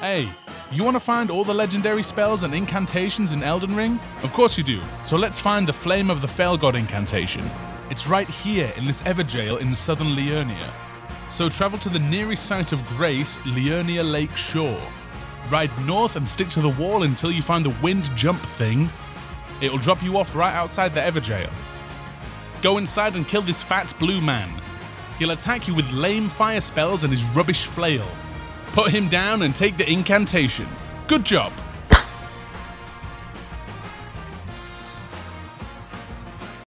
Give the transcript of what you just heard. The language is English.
Hey, you want to find all the legendary spells and incantations in Elden Ring? Of course you do. So let's find the Flame of the Fell God incantation. It's right here in this Evergaol in southern Liurnia. So travel to the nearest site of grace, Liurnia Lake Shore. Ride north and stick to the wall until you find the wind jump thing. It'll drop you off right outside the Evergaol. Go inside and kill this fat blue man. He'll attack you with lame fire spells and his rubbish flail. Put him down and take the incantation. Good job.